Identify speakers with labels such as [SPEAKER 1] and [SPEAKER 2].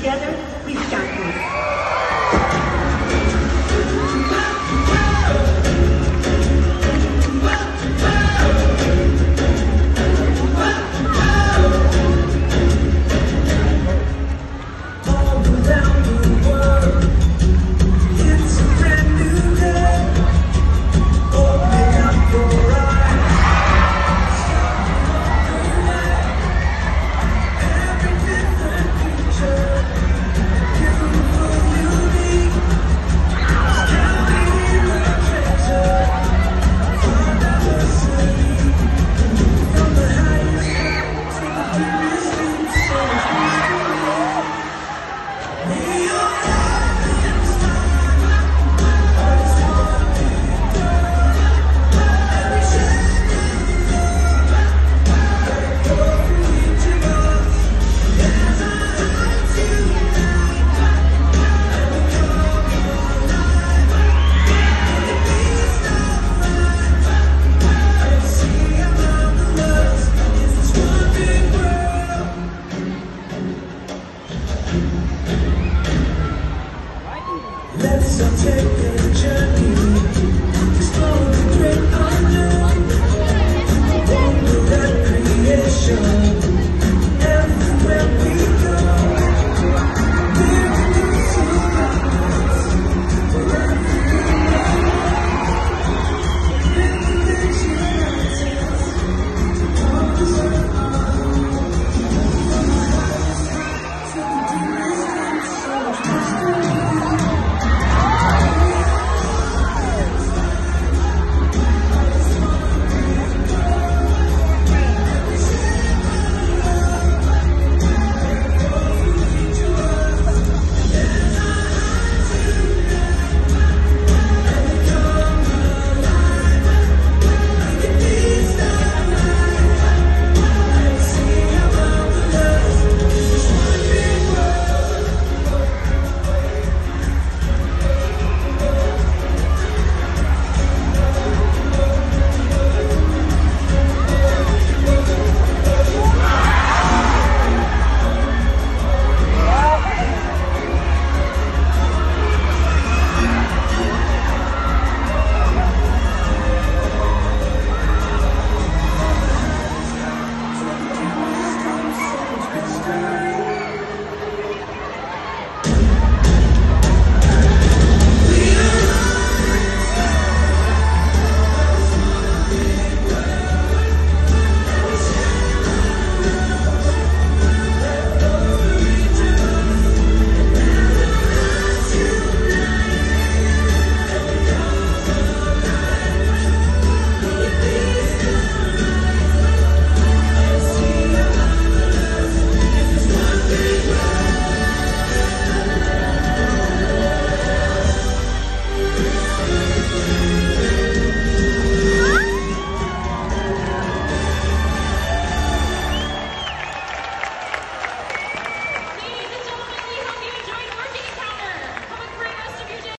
[SPEAKER 1] Together,
[SPEAKER 2] 钢铁的人